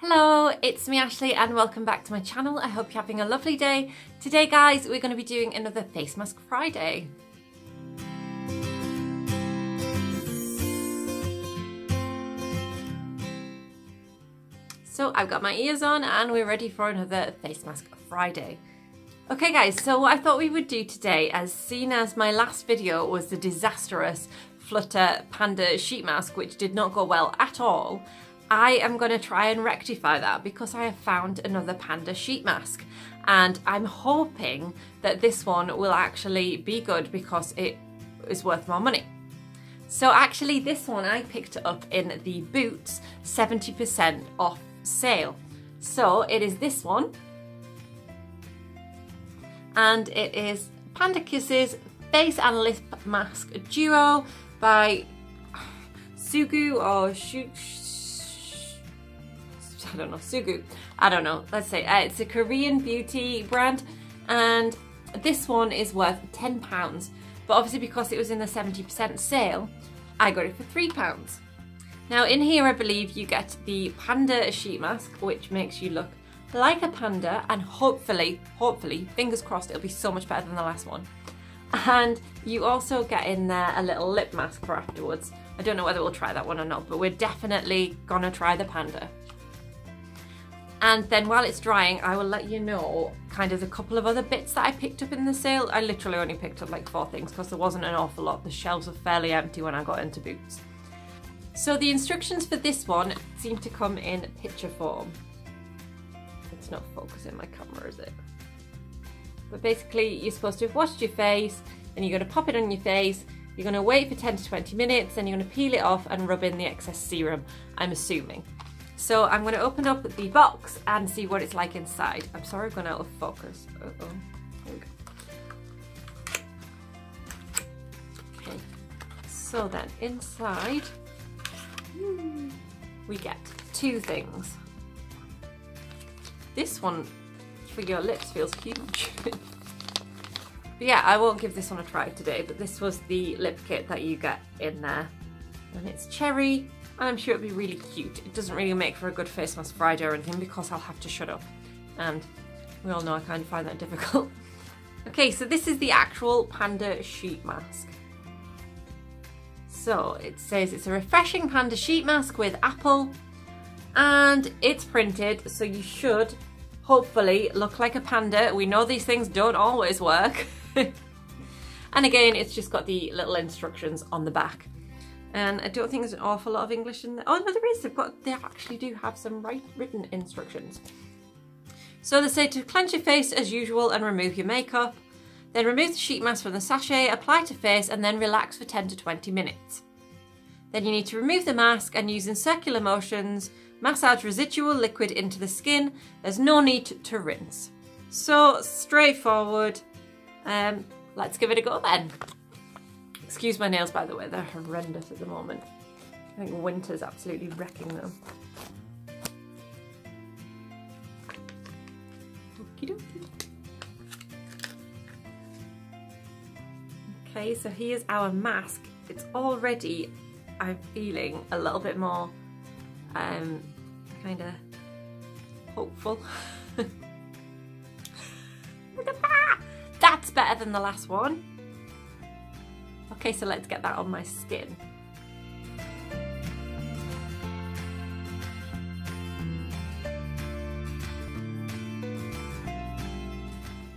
Hello, it's me Ashleigh and welcome back to my channel. I hope you're having a lovely day. Today guys, we're going to be doing another Face Mask Friday. So I've got my ears on and we're ready for another Face Mask Friday. Okay guys, so what I thought we would do today, as seen as my last video was the disastrous Flutter Panda sheet mask, which did not go well at all, I am going to try and rectify that because I have found another Panda sheet mask and I'm hoping that this one will actually be good because it is worth more money. So actually this one I picked up in the Boots 70% off sale. So it is this one and it is Panda Kisses Face and Lip Mask Duo by Sugu or Shu I don't know, Sugu. I don't know, let's say. Uh, it's a Korean beauty brand and this one is worth £10. But obviously because it was in the 70% sale, I got it for £3. Now in here I believe you get the Panda sheet mask, which makes you look like a panda and hopefully, hopefully, fingers crossed, it'll be so much better than the last one. And you also get in there a little lip mask for afterwards. I don't know whether we'll try that one or not, but we're definitely gonna try the panda. And then while it's drying, I will let you know kind of a couple of other bits that I picked up in the sale. I literally only picked up like four things because there wasn't an awful lot. The shelves were fairly empty when I got into Boots. So the instructions for this one seem to come in picture form. It's not focusing my camera, is it? But basically, you're supposed to have washed your face, and you're going to pop it on your face, you're going to wait for 10 to 20 minutes, then you're going to peel it off and rub in the excess serum, I'm assuming. So I'm going to open up the box and see what it's like inside. I'm sorry I've gone out of focus. Uh oh Okay. So then inside we get two things. This one for your lips feels huge. yeah, I won't give this one a try today, but this was the lip kit that you get in there. And it's cherry, and I'm sure it'll be really cute. It doesn't really make for a good face mask Friday or anything because I'll have to shut up. And we all know I kind of find that difficult. okay, so this is the actual Panda sheet mask. So it says it's a refreshing Panda sheet mask with apple and it's printed so you should hopefully look like a panda. We know these things don't always work. and again, it's just got the little instructions on the back. And I don't think there's an awful lot of English in there. Oh no, there is. They've got, they actually do have some right written instructions. So they say to cleanse your face as usual and remove your makeup. Then remove the sheet mask from the sachet, apply to face and then relax for 10 to 20 minutes. Then you need to remove the mask and using circular motions, massage residual liquid into the skin. There's no need to rinse. So straightforward. Um, let's give it a go then. Excuse my nails, by the way, they're horrendous at the moment. I think winter's absolutely wrecking them. Okay, so here's our mask. It's already, I'm feeling a little bit more um, kind of hopeful. That's better than the last one. Okay, so let's get that on my skin.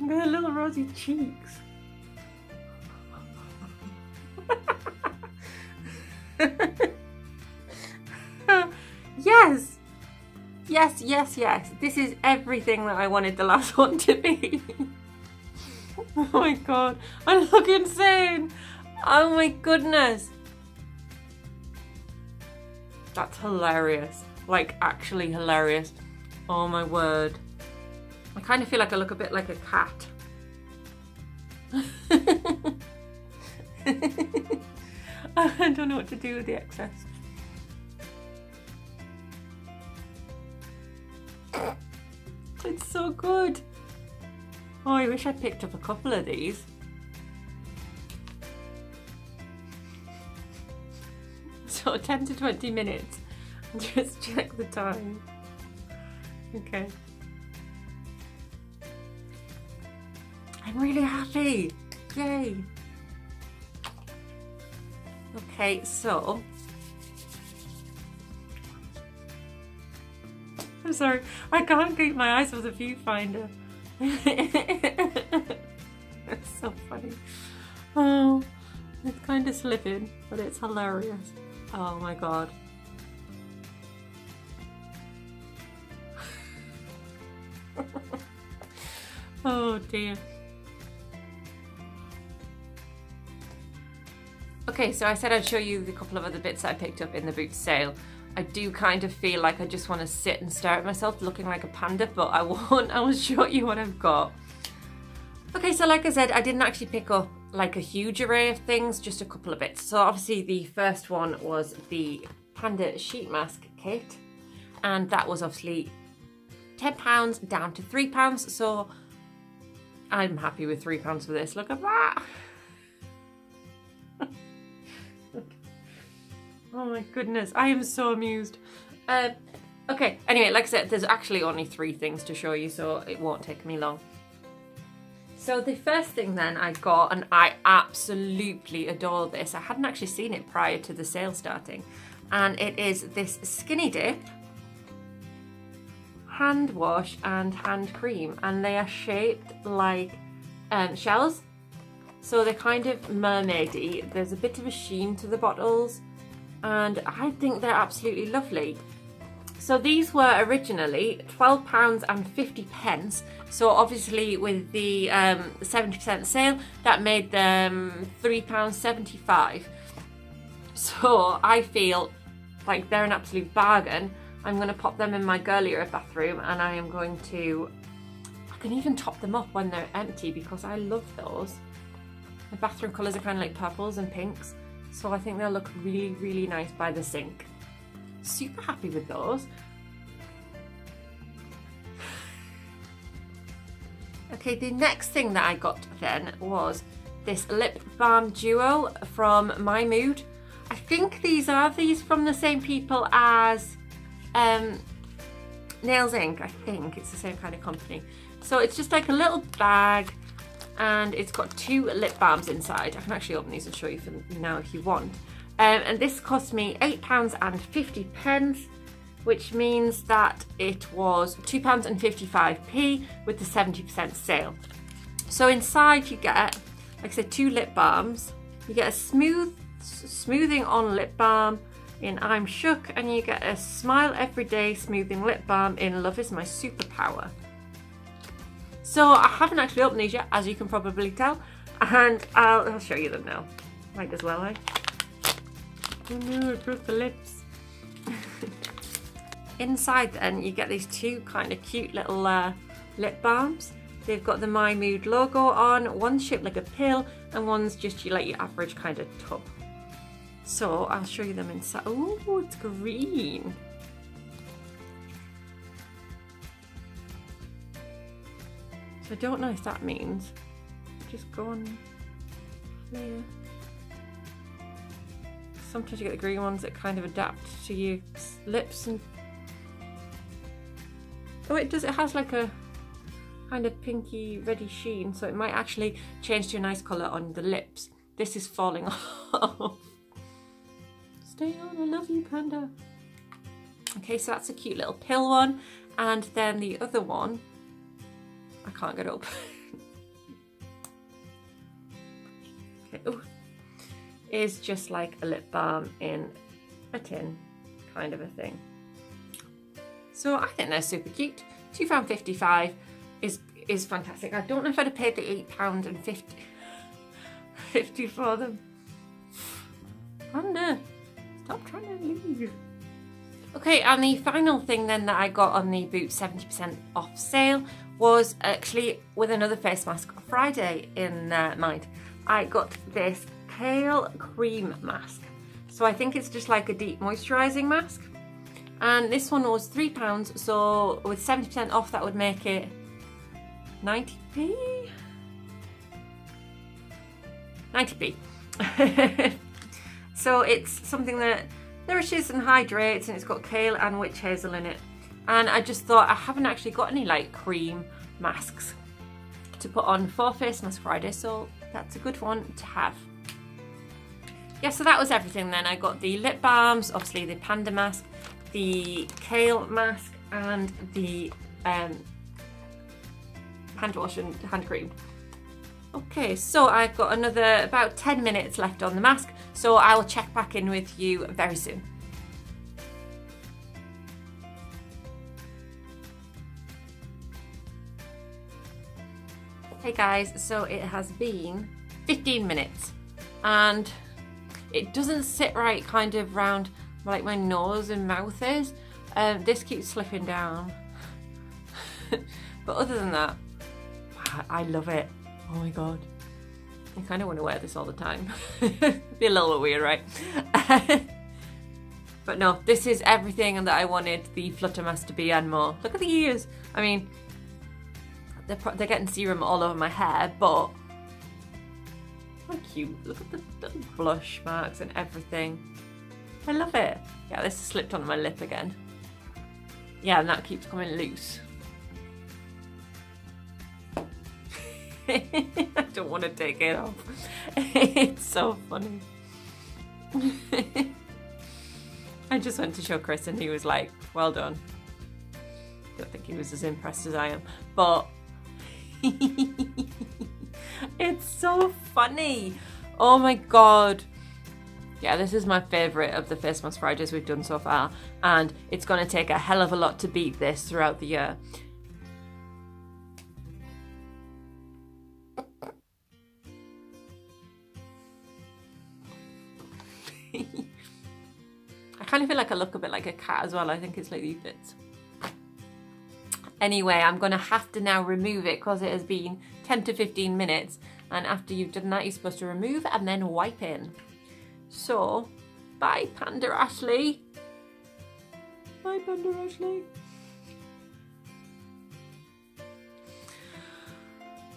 Look at her little rosy cheeks. yes! Yes, yes, yes. This is everything that I wanted the last one to be. oh my god, I look insane! Oh my goodness. That's hilarious. Like, actually hilarious. Oh my word. I kind of feel like I look a bit like a cat. I don't know what to do with the excess. It's so good. Oh, I wish I picked up a couple of these. So 10 to 20 minutes. Just check the time. Okay. I'm really happy. Yay. Okay, so I'm sorry, I can't keep my eyes off the viewfinder. it's so funny. Oh, it's kind of slipping, but it's hilarious. Oh my god. oh dear. Okay, so I said I'd show you the couple of other bits that I picked up in the boot sale. I do kind of feel like I just want to sit and stare at myself looking like a panda, but I won't. I will show you what I've got. Okay, so like I said, I didn't actually pick up like a huge array of things, just a couple of bits. So obviously the first one was the Panda sheet mask kit, and that was obviously £10 down to £3. So I'm happy with £3 for this. Look at that. oh my goodness, I am so amused. Uh, okay, anyway, like I said, there's actually only three things to show you, so it won't take me long. So the first thing then I got, and I absolutely adore this, I hadn't actually seen it prior to the sale starting, and it is this Skinny Dip hand wash and hand cream, and they are shaped like um, shells. So they're kind of mermaidy. There's a bit of a sheen to the bottles, and I think they're absolutely lovely. So these were originally £12 and 50 pence. So obviously with the 70% um, sale, that made them £3.75. So I feel like they're an absolute bargain. I'm going to pop them in my girlier bathroom and I am going to, I can even top them up when they're empty because I love those. The bathroom colours are kind of like purples and pinks. So I think they'll look really, really nice by the sink super happy with those. Okay, the next thing that I got then was this lip balm duo from My Mood. I think these are these from the same people as um, Nails Inc. I think it's the same kind of company. So it's just like a little bag and it's got two lip balms inside. I can actually open these and show you for now if you want. Um, and this cost me £8.50, pence, which means that it was £2.55p with the 70% sale. So inside you get, like I said, two lip balms. You get a smooth, smoothing on lip balm in I'm Shook, and you get a Smile Everyday Smoothing Lip Balm in Love Is My Superpower. So I haven't actually opened these yet, as you can probably tell, and I'll, I'll show you them now. Might as well, eh? Oh no, I broke the lips. Inside then you get these two kind of cute little uh, lip balms. They've got the My Mood logo on, one's shaped like a pill and one's just you like your average kind of tub. So I'll show you them inside. Oh, it's green. So I don't know if that means just go on there sometimes you get the green ones that kind of adapt to your lips and oh it does it has like a kind of pinky reddy sheen so it might actually change to a nice colour on the lips. This is falling off. Stay on I love you panda. Okay so that's a cute little pill one. And then the other one I can't get up is just like a lip balm in a tin kind of a thing. So I think they're super cute. £2.55 is is fantastic. I don't know if I'd have paid the £8 and 50, 50 for them. Anna, stop trying to leave. Okay, and the final thing then that I got on the Boots 70% off sale was actually with another face mask Friday in uh, mind. I got this Kale Cream Mask. So I think it's just like a deep moisturising mask. And this one was £3, so with 70% off that would make it 90p? 90p. so it's something that nourishes and hydrates and it's got kale and witch hazel in it. And I just thought I haven't actually got any like cream masks to put on for Face Mask Friday, so that's a good one to have. Yeah, so that was everything then. I got the lip balms, obviously the panda mask, the kale mask, and the um, hand wash and hand cream. Okay, so I've got another about 10 minutes left on the mask, so I will check back in with you very soon. Hey guys, so it has been 15 minutes and it doesn't sit right kind of round like my nose and mouth is. Um, this keeps slipping down. but other than that, I love it. Oh my god. I kind of want to wear this all the time. Be a little bit weird, right? but no, this is everything that I wanted the Fluttermask to be and more. Look at the ears. I mean, they're, they're getting serum all over my hair, but how cute. Look at the, the blush marks and everything. I love it. Yeah, this slipped on my lip again. Yeah, and that keeps coming loose. I don't want to take it off. it's so funny. I just went to show Chris and he was like, well done. Don't think he was as impressed as I am, but it's so funny. Oh my god. Yeah, this is my favourite of the Face Mask Fridays we've done so far, and it's going to take a hell of a lot to beat this throughout the year. I kind of feel like I look a bit like a cat as well. I think it's like these bits. Anyway, I'm going to have to now remove it because it has been 10 to 15 minutes. And after you've done that, you're supposed to remove and then wipe in. So, bye Panda Ashleigh. Bye Panda Ashleigh.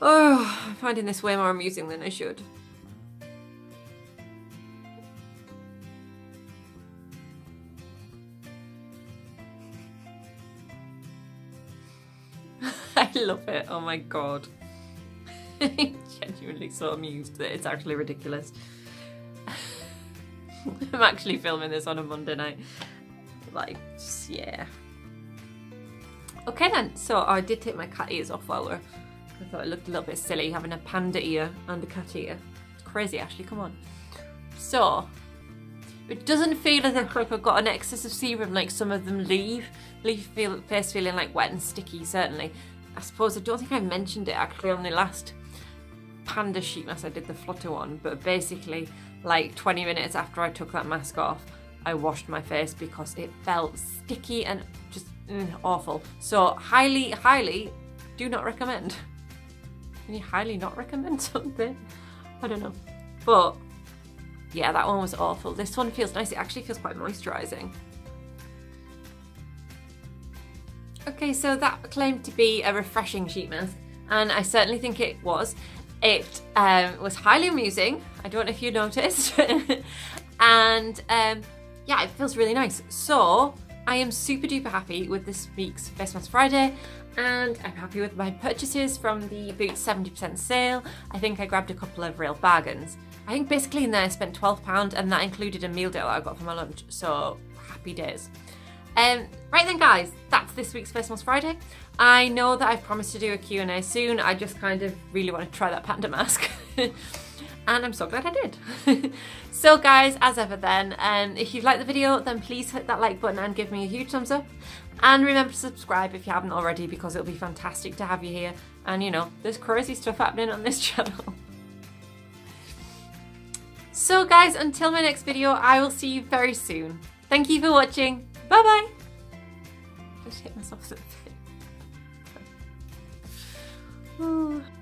Oh, I'm finding this way more amusing than I should. I love it. Oh my god. Genuinely so amused that it's actually ridiculous. I'm actually filming this on a Monday night. Like, yeah. Okay then, so I did take my cat ears off while we're... I thought it looked a little bit silly having a panda ear and a cat ear. It's crazy, Ashleigh, come on. So, it doesn't feel as if like I've got an excess of serum like some of them leave. Leave feel, face feeling like wet and sticky, certainly. I suppose I don't think I mentioned it actually on the last panda sheet mask I did the flutter one, but basically like 20 minutes after I took that mask off, I washed my face because it felt sticky and just mm, awful. So highly, highly do not recommend. Can you highly not recommend something? I don't know. But yeah, that one was awful. This one feels nice. It actually feels quite moisturising. Okay, so that claimed to be a refreshing sheet mask, and I certainly think it was. It um, was highly amusing. I don't know if you noticed. and um, yeah, it feels really nice. So I am super duper happy with this week's Face Mask Friday and I'm happy with my purchases from the Boots 70% sale. I think I grabbed a couple of real bargains. I think basically in there I spent £12 and that included a meal deal I got for my lunch, so happy days. Um, right then guys, that's this week's Face Mask Friday. I know that I've promised to do a Q&A soon, I just kind of really want to try that panda mask. and I'm so glad I did. so guys, as ever then, um, if you've liked the video, then please hit that like button and give me a huge thumbs up. And remember to subscribe if you haven't already because it'll be fantastic to have you here. And you know, there's crazy stuff happening on this channel. So guys, until my next video, I will see you very soon. Thank you for watching. Bye bye. Just hit myself with it.